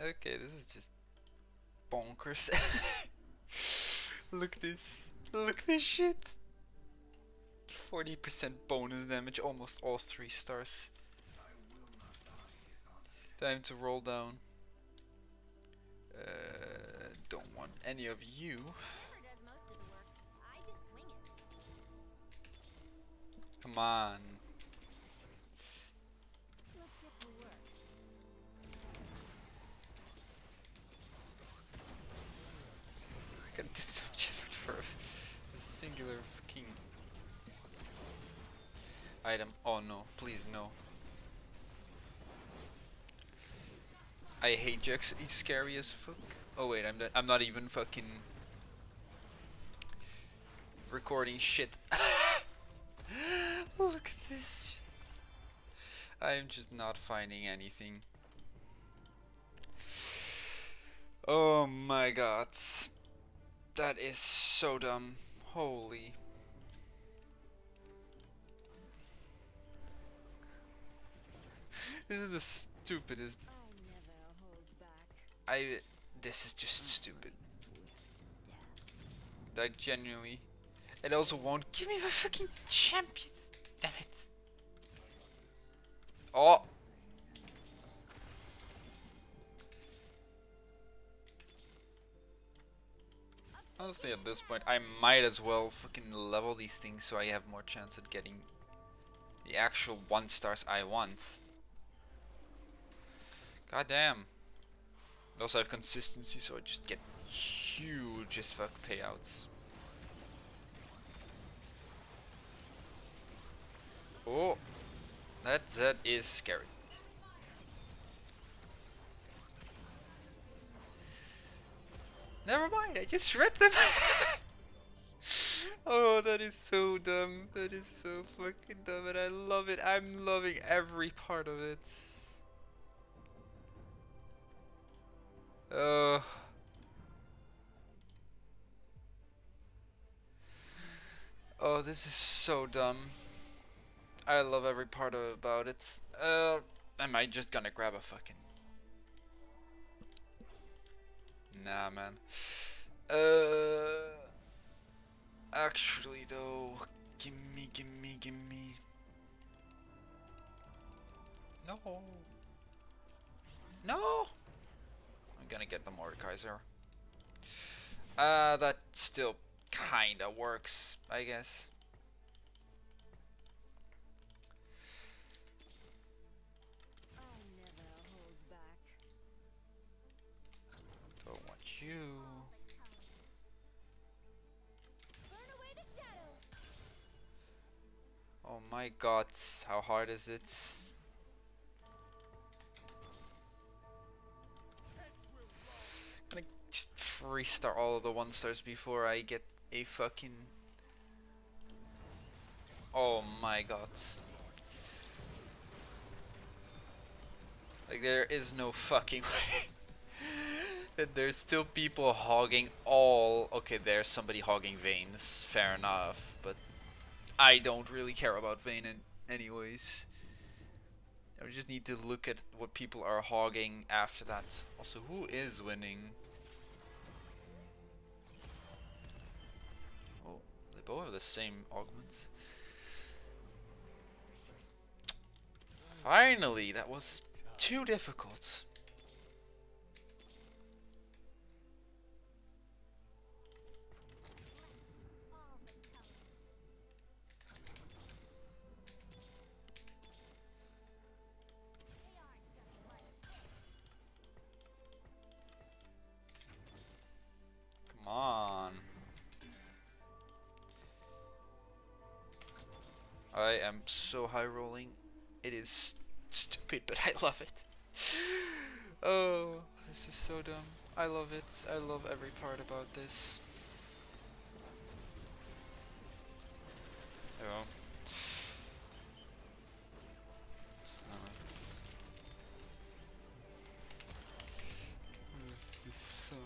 Okay, this is just bonkers. Look this. Look this shit. 40% bonus damage, almost all 3 stars. Time to roll down. Uh, don't want any of you. Come does singular fucking item. Oh no, please no. I hate Jax. He's scary as fuck. Oh wait, I'm not, I'm not even fucking recording shit. Look at this shit. I'm just not finding anything. Oh my god. That is so dumb. Holy. This is the stupidest. I. This is just stupid. Like, genuinely. It also won't give me my fucking champions. Damn it. Oh! Honestly, at this point, I might as well fucking level these things so I have more chance at getting the actual one stars I want. God damn. I also have consistency, so I just get huge as fuck payouts. Oh, that that is scary. Never mind, I just read them. oh, that is so dumb. That is so fucking dumb, and I love it. I'm loving every part of it. Uh. Oh, this is so dumb. I love every part of, about it. Uh, am I just gonna grab a fucking? Nah, man. Uh, actually though, gimme, gimme, gimme. No. No. I'm gonna get the Mordekaiser. Uh, that still kinda works, I guess. You. Oh my god, how hard is it? Gonna just freestart all of the one stars before I get a fucking. Oh my god. Like, there is no fucking way. There's still people hogging all. Okay, there's somebody hogging Vaynes. Fair enough, but I don't really care about Vayne in anyways. I just need to look at what people are hogging after that. Also, who is winning? Oh, they both have the same augments. Finally, that was too difficult. I am so high rolling. It is stupid, but I love it. oh, this is so dumb. I love it. I love every part about this. Oh. This is so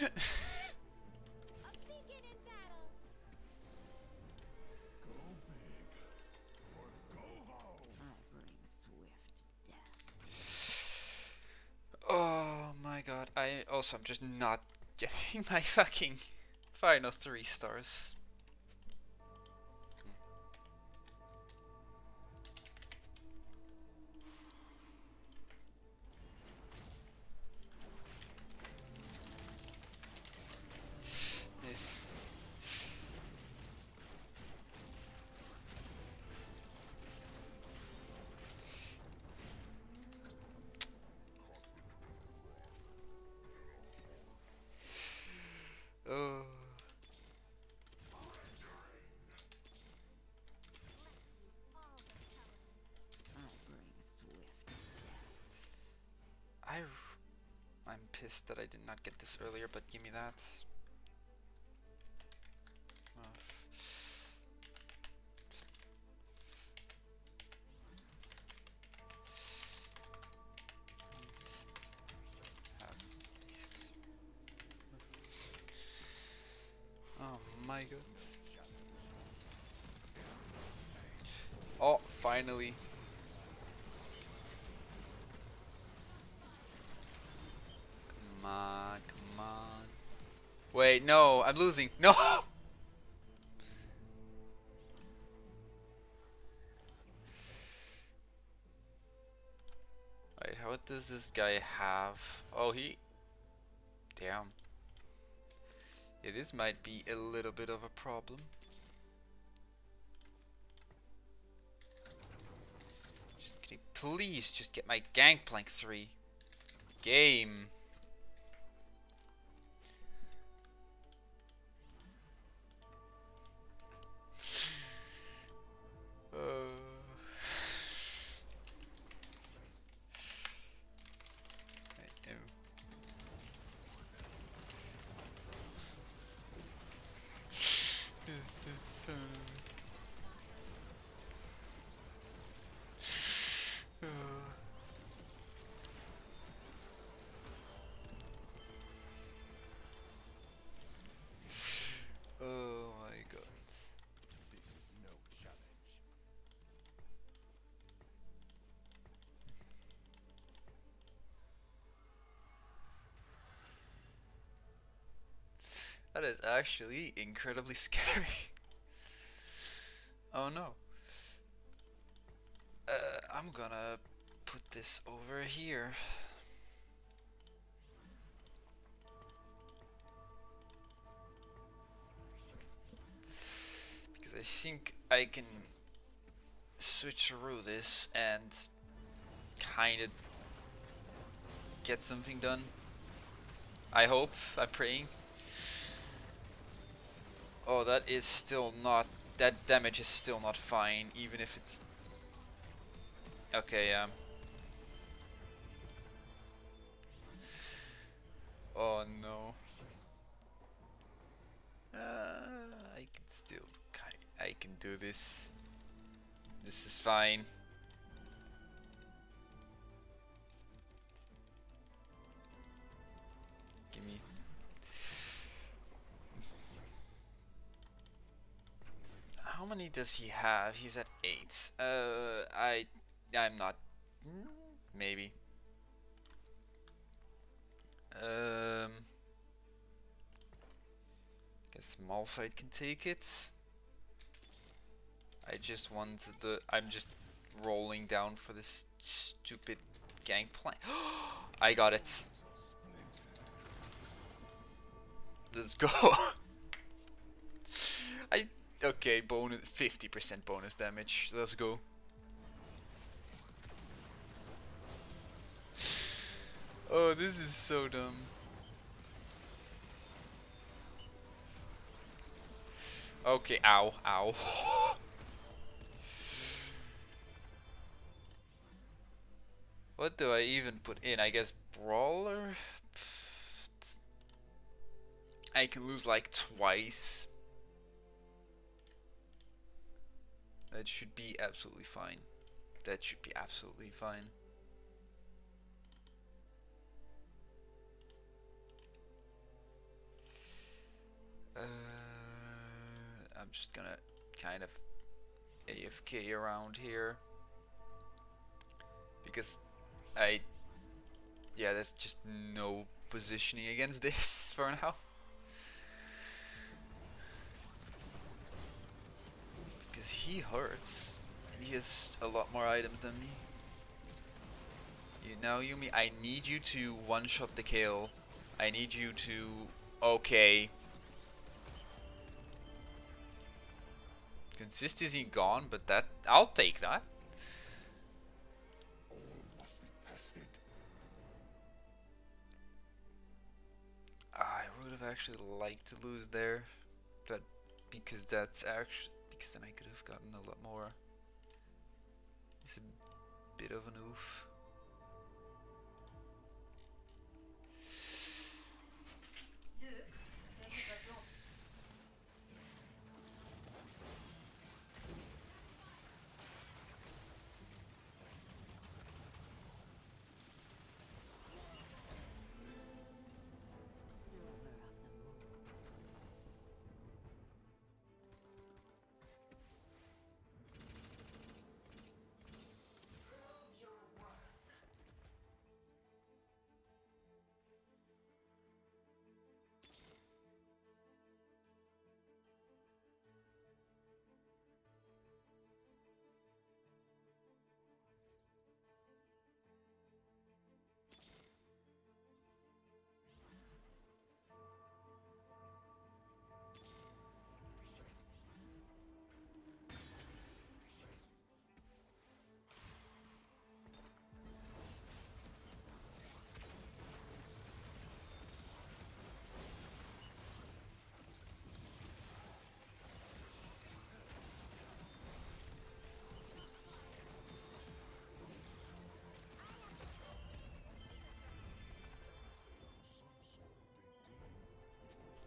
dumb. Also, I'm just not getting my fucking final three stars. Pissed that I did not get this earlier, but give me that. Oh. Oh my god. Oh, finally. Come on, come on. Wait, no, I'm losing. No! Wait, what does this guy have? Oh, he... Damn. Yeah, this might be a little bit of a problem. Just please just get my Gangplank 3 game. That is actually incredibly scary. oh no. Uh, I'm gonna put this over here. Because I think I can switch through this and kind of get something done. I hope, I'm praying. Oh, that is still not. That damage is still not fine, even if it's. Okay, yeah. Oh no. Uh, I can still. I can do this. This is fine. Does he have? He's at eight. Uh, I, I'm not. Maybe. Um. Guess Malphite can take it. I just want the. I'm just rolling down for this stupid gangplank. I got it. Let's go. I okay, bonus 50% bonus damage. Let's go. Oh, this is so dumb. Okay, ow, ow. what do I even put in? I guess brawler. I can lose like twice. That should be absolutely fine. That should be absolutely fine. Uh, I'm just gonna kind of AFK around here because I yeah there's just no positioning against this for now. Because he hurts. He has a lot more items than me. You now Yuumi, I need you to one shot the kill. I need you to okay. Consistency gone, but that I'll take that. I would have actually liked to lose there, that because that's actually then I could have gotten a lot more. It's a bit of an oof.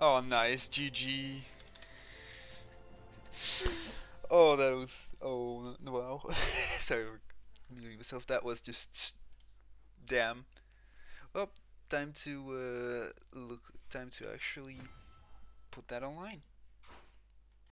Oh, nice, GG. Oh, that was. Oh, wow. Sorry, for muting myself. That was just. Damn. Well, time to uh, look. Time to actually put that online.